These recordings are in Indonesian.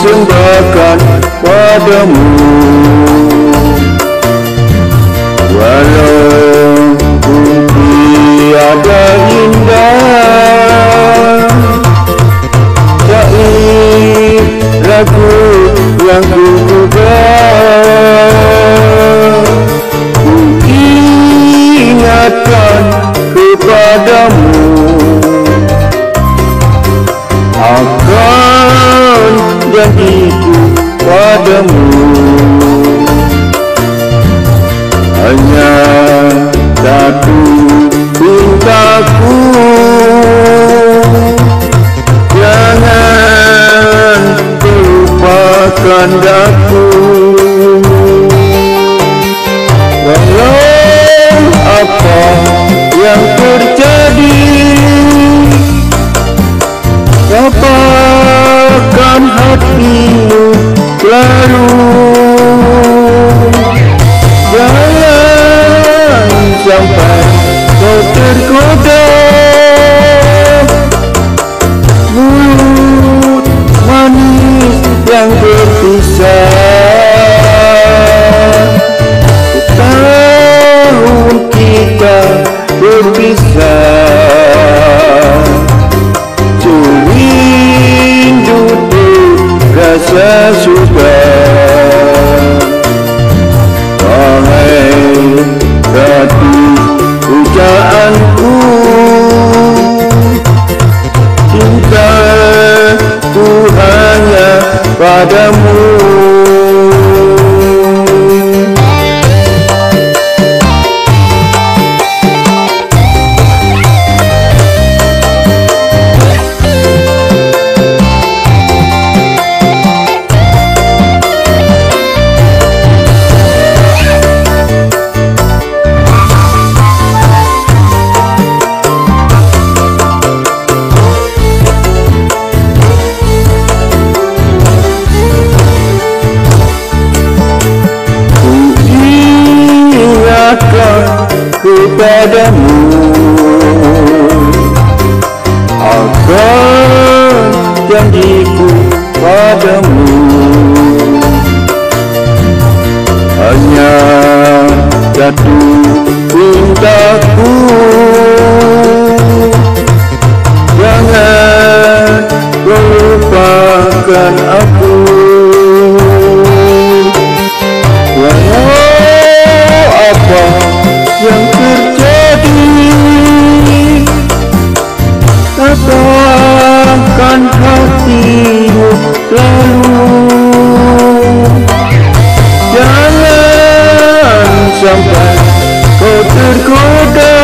persembahkan padamu Walaupun janjiku padamu. Hanya satu cintaku. Jangan lupakan aku berpisah Serindu rasa sudah Wahai ratu pujaanku Cintaku hanya padamu kepadamu Akan janjiku padamu. Hanya satu cintaku tergoda.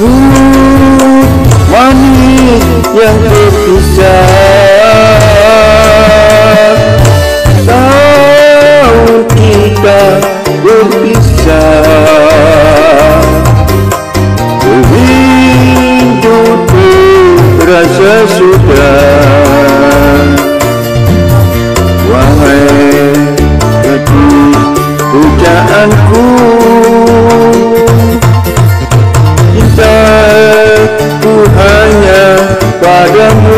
Mulut manis yang berpisah padamu